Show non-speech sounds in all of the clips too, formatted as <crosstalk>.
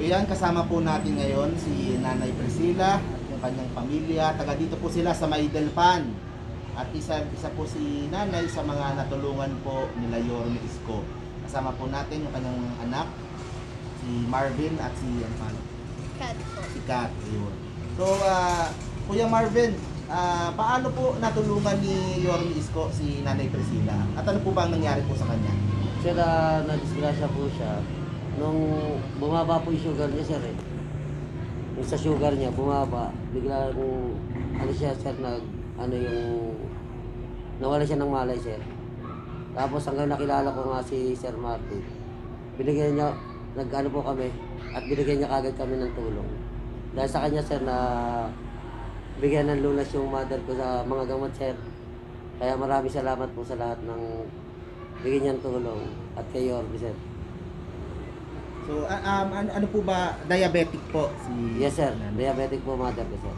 yan, kasama po natin ngayon si Nanay Priscilla at yung kanyang pamilya. Taga dito po sila sa Maidelpan. At isa, isa po si Nanay sa mga natulungan po nila Yorme Isko. Kasama po natin yung kanyang anak, si Marvin at si ano pa, Cut po. si Kat. Ayun. So, ah, Kuya Marvin, ah, paano po natulungan ni Yorme Isko si Nanay Priscilla? At ano po ba ang nangyari po sa kanya? Sir, uh, na-disgrasya po siya. Nung bumaba po yung sugar niya, sir eh. Yung sa sugar niya, bumaba. Biglang, ano siya, sir, nag, ano yung, nawala siya ng malay, sir. Tapos hanggang nakilala ko nga si Sir Martin. Binigyan niya, nag-ano po kami, at binigyan niya kagad kami ng tulong. Dahil sa kanya, sir, na bigyan ng lunas yung mother ko sa mga gamot, sir. Kaya maraming salamat po sa lahat ng bigyan niyang tulong at kay Yorby, sir. So, um, ano, ano po ba, diabetic po si Yes, sir. Diabetic po mother ko, sir.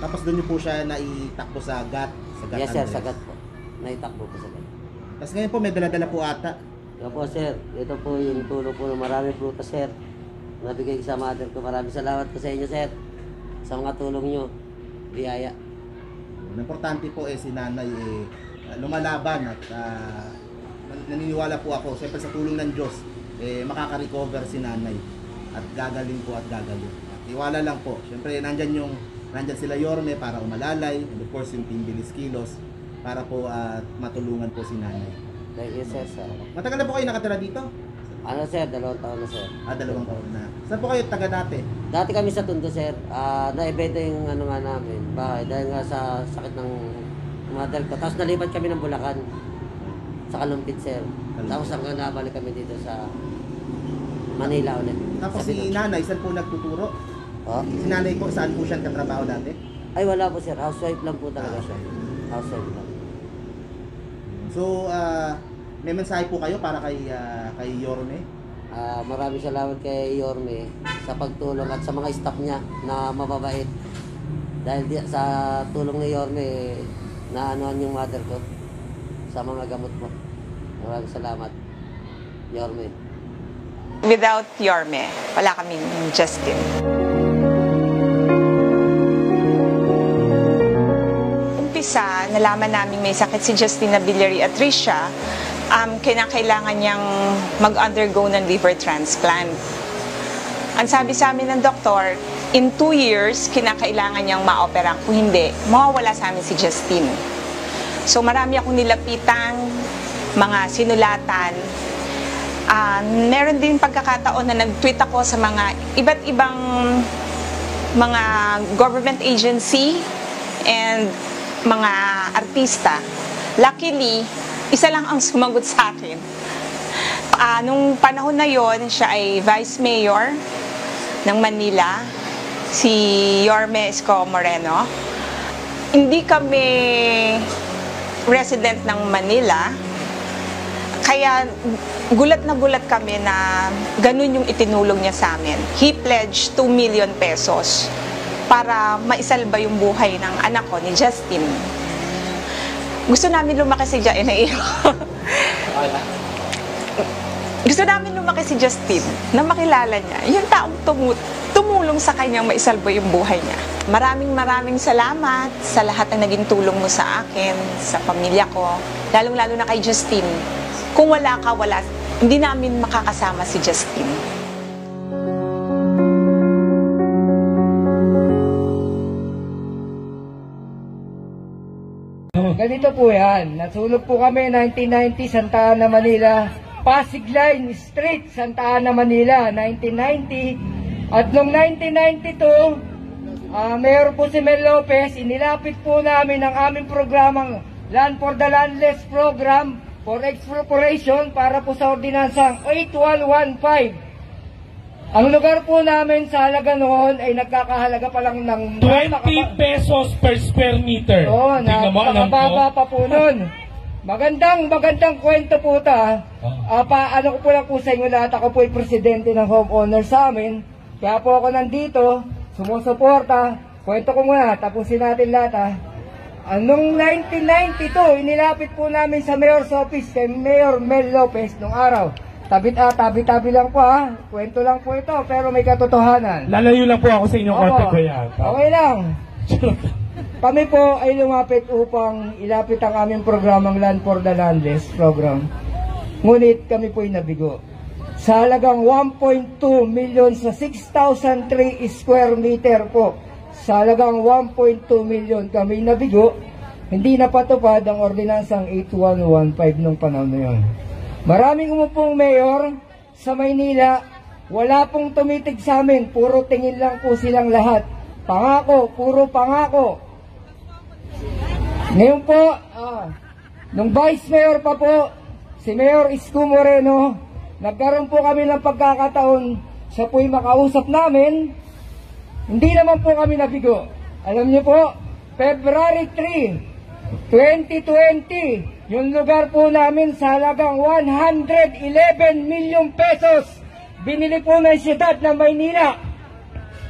Tapos doon niyo po siya naitakbo sa GAT. Sa GAT Yes, sir. Andres. Sagat po. Naitakbo po sa gat. Tapos ngayon po may dala-dala po ata. Yan po, sir. Ito po yung tulong po ng maraming prutas, sir. Nabigay sa mother ko. Maraming salamat po sa inyo, sir. Sa mga tulong nyo. Biyaya. Ang importante po eh si nanay eh lumalaban at ah, nan- naniniwala po ako siyempre sa tulong ng Diyos eh makaka-recover si nanay at gagaling po at gagaling. At iwala lang po. Siyempre nandyan yung nandyan sila Yorme para umalalay and of course yung Team Bilis Kilos para po at matulungan po si nanay. Thank you, sir. Sa, Matagal na po kayo nakatira dito? ano, sir? Dalawang taon na, sir. Ah, dalawang taon na. Saan po kayo taga dati? Dati kami sa Tondo, sir. Ah, na-evento yung ano nga namin, bahay. Dahil nga sa sakit ng mother ko. Tapos nalipat kami ng Bulacan. Sa Kalumpit, sir. Tapos hanggang nabalik kami dito sa Manila ulit. Tapos si Binondo. nanay, saan po nagtuturo? Oh? Si nanay po, saan po siya katrabaho dati? Ay, wala po, sir. Housewife lang po talaga siya. Housewife lang. So, ah, may mensahe po kayo para kay ah, kay Yorme. Ah, maraming salamat kay Yorme sa pagtulong at sa mga staff niya na mababait. Dahil di, sa tulong ni Yorme, na anuhan yung mother ko sa mga gamot mo. Maraming salamat, Yorme. Without Yorme, wala kaming Justin. Umpisa, nalaman namin may sakit si Justina Villari at Tricia, um, kinakailangan niyang mag-undergo ng liver transplant. Ang sabi sa amin ng doktor, in two years, kinakailangan niyang ma-opera. Kung hindi, mawawala sa amin si Justine. So marami akong nilapitan, mga sinulatan. Ah, meron din pagkakataon na nag-tweet ako sa mga iba't ibang mga government agency and mga artista. Luckily, isa lang ang sumagot sa akin. Ah, nung panahon na yon, siya ay vice mayor ng Manila, si Yorme Esco Moreno. Hindi kami resident ng Manila, kaya gulat na gulat kami na ganun yung itinulong niya sa amin. He pledged 2 million pesos para maisalba yung buhay ng anak ko ni Justin. Gusto namin lumaki si Justin. <laughs> Gusto namin lumaki si Justin na makilala niya. Yung taong tumu- tumulong sa kanyang maisalba yung buhay niya. Maraming maraming salamat sa lahat ng naging tulong mo sa akin, sa pamilya ko, lalong-lalo na kay Justin. Kung wala ka, wala, hindi namin makakasama si Justin. Ganito po yan. Nasunog po kami 1990 Santa Ana, Manila. Pasig Line Street, Santa Ana, Manila, 1990. At noong 1992, ah Mayor po si Mel Lopez, inilapit po namin ang aming programang Land for the Landless Program for Expropriation para po sa ordinansang 8115. Ang lugar po namin sa halaga noon ay nagkakahalaga pa lang ng 20 pesos per square meter. Oo, ko. napakababa pa po nun. Magandang, magandang kwento po ta. Ah, pa, ano ko po lang po sa inyo lahat, ako po ay presidente ng homeowner sa amin. Kaya po ako nandito, sumusuporta. Kwento ko muna, tapusin natin lahat ha. Anong 1992, inilapit po namin sa mayor's office kay Mayor Mel Lopez nung araw. tabi, ah, tabi-tabi lang po ah. Kwento lang po ito, pero may katotohanan. Lalayo lang po ako sa inyong konti, kuya. Okay lang. Kami po ay lumapit upang ilapit ang aming programang Land for the Landless program. Ngunit kami po ay nabigo. Sa halagang 1.2 million sa 6,003 square meter po. Sa halagang 1.2 million kami nabigo. Hindi napatupad ang ordinansang 8115 nung panahon na yun. Maraming umupong mayor sa Maynila, wala pong tumitig sa amin, puro tingin lang po silang lahat. Pangako, puro pangako. Ngayon po, ah, nung Vice Mayor pa po, si Mayor Isko Moreno, nagkaroon po kami ng pagkakataon, siya po'y makausap namin, hindi naman po kami nabigo. Alam niyo po, February 3, 2020, yung lugar po namin sa halagang 111 million pesos, binili po ng siyudad ng Maynila.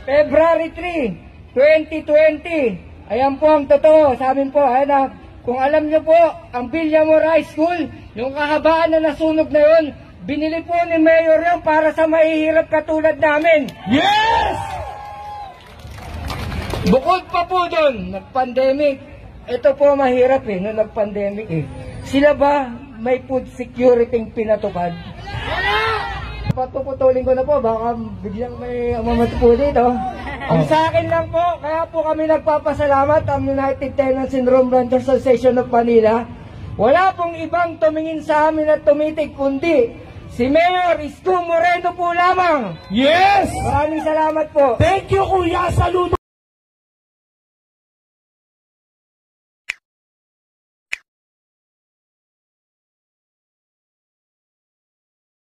February 3, 2020. Ayan po ang totoo. Sabi po, ayan na, kung alam niyo po, ang Villamor High School, yung kahabaan na nasunog na yun, binili po ni Mayor yun para sa mahihirap katulad namin. Yes! Bukod pa po doon, nag-pandemic. Ito po mahirap eh, nung nag-pandemic eh. Sila ba may food security ang pinatupad? Patuputulin ko na po, baka biglang may umamat po dito. Ang sa akin lang po, kaya po kami nagpapasalamat ang United Tenants and Room Renters Association of Manila. Wala pong ibang tumingin sa amin at tumitig kundi si Mayor Isko Moreno po lamang. Yes! Maraming salamat po. Thank you, kuya. Saludo.